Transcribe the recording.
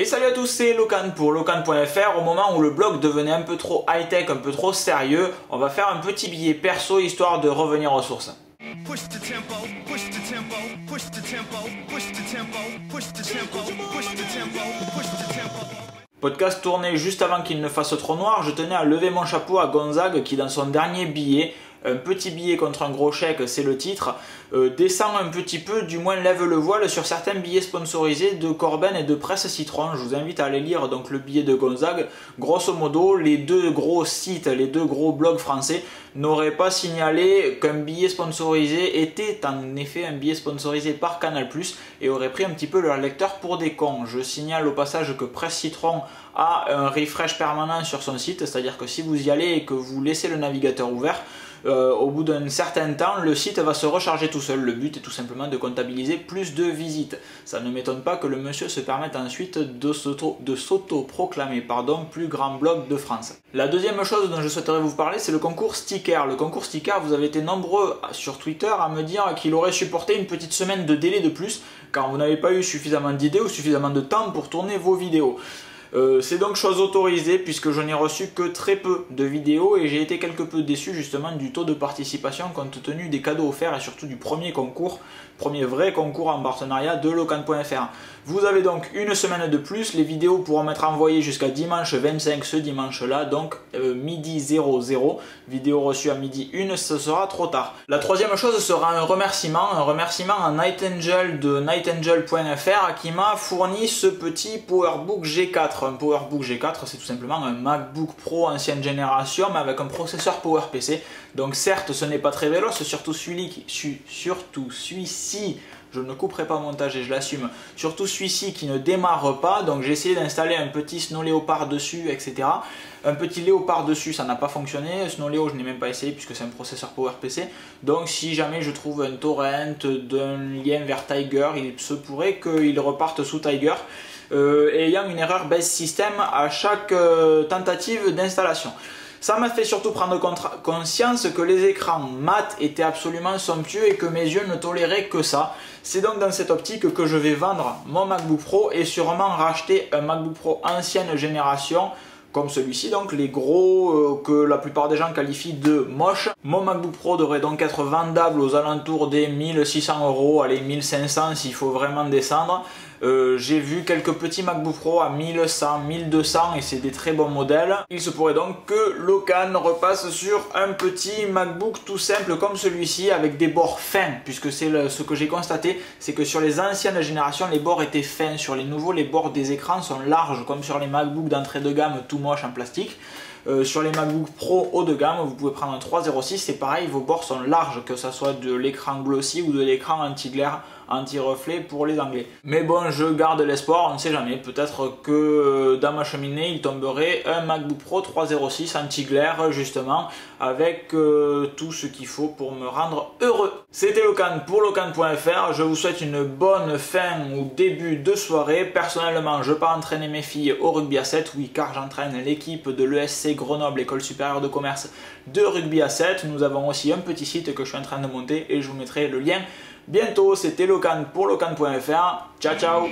Et salut à tous, c'est Locan pour locan.fr. Au moment où le blog devenait un peu trop high-tech, un peu trop sérieux, on va faire un petit billet perso histoire de revenir aux sources. Podcast tourné juste avant qu'il ne fasse trop noir, je tenais à lever mon chapeau à Gonzague qui dans son dernier billet un petit billet contre un gros chèque, c'est le titre, euh, descend un petit peu, du moins lève le voile sur certains billets sponsorisés de Corben et de Presse Citron. Je vous invite à aller lire donc le billet de Gonzague. Grosso modo, les deux gros sites, les deux gros blogs français n'auraient pas signalé qu'un billet sponsorisé était en effet un billet sponsorisé par Canal+, et auraient pris un petit peu leur lecteur pour des cons. Je signale au passage que Presse Citron a un refresh permanent sur son site, c'est-à-dire que si vous y allez et que vous laissez le navigateur ouvert, euh, au bout d'un certain temps, le site va se recharger tout seul. Le but est tout simplement de comptabiliser plus de visites. Ça ne m'étonne pas que le monsieur se permette ensuite de s'auto-proclamer plus grand blog de France. La deuxième chose dont je souhaiterais vous parler, c'est le concours sticker. Le concours sticker, vous avez été nombreux sur Twitter à me dire qu'il aurait supporté une petite semaine de délai de plus car vous n'avez pas eu suffisamment d'idées ou suffisamment de temps pour tourner vos vidéos. Euh, c'est donc chose autorisée puisque je n'ai reçu que très peu de vidéos et j'ai été quelque peu déçu justement du taux de participation compte tenu des cadeaux offerts et surtout du premier concours, premier vrai concours en partenariat de locan.fr. Vous avez donc une semaine de plus, les vidéos pourront être envoyées jusqu'à dimanche 25 ce dimanche là, donc euh, midi 00, vidéo reçue à midi 1, ce sera trop tard. La troisième chose sera un remerciement, un remerciement à Nightingale de nightangel.fr qui m'a fourni ce petit PowerBook G4 un PowerBook G4, c'est tout simplement un MacBook Pro ancienne génération, mais avec un processeur PowerPC. Donc certes, ce n'est pas très véloce, surtout celui-ci, surtout celui-ci, je ne couperai pas montage et je l'assume, surtout celui-ci qui ne démarre pas, donc j'ai essayé d'installer un petit Snow Leopard dessus, etc. Un petit Léopard dessus, ça n'a pas fonctionné, Snow Leo, je n'ai même pas essayé puisque c'est un processeur PowerPC. Donc si jamais je trouve un torrent d'un lien vers Tiger, il se pourrait qu'il reparte sous Tiger. Euh, ayant une erreur base system à chaque euh, tentative d'installation. Ça m'a fait surtout prendre conscience que les écrans mat étaient absolument somptueux et que mes yeux ne toléraient que ça. C'est donc dans cette optique que je vais vendre mon MacBook Pro et sûrement racheter un MacBook Pro ancienne génération comme celui-ci, donc les gros euh, que la plupart des gens qualifient de moches. Mon MacBook Pro devrait donc être vendable aux alentours des 1600 euros, allez 1500 s'il faut vraiment descendre. Euh, j'ai vu quelques petits MacBook Pro à 1100, 1200 et c'est des très bons modèles. Il se pourrait donc que Locan repasse sur un petit MacBook tout simple comme celui-ci avec des bords fins puisque c'est ce que j'ai constaté, c'est que sur les anciennes générations les bords étaient fins, sur les nouveaux les bords des écrans sont larges comme sur les MacBook d'entrée de gamme tout moche en plastique. Euh, sur les MacBook Pro haut de gamme, vous pouvez prendre un 306, c'est pareil, vos bords sont larges, que ce soit de l'écran glossy ou de l'écran anti-glaire anti-reflet pour les anglais. Mais bon, je garde l'espoir, on ne sait jamais. Peut-être que euh, dans ma cheminée, il tomberait un MacBook Pro 306 anti-glaire, justement, avec euh, tout ce qu'il faut pour me rendre heureux. C'était Locan pour Locan.fr. Je vous souhaite une bonne fin ou début de soirée. Personnellement, je pars entraîner mes filles au rugby à 7. Oui, car j'entraîne l'équipe de l'ESC Grenoble, École supérieure de commerce de rugby à 7. Nous avons aussi un petit site que je suis en train de monter et je vous mettrai le lien bientôt. C'était Locan pour locan.fr. Ciao ciao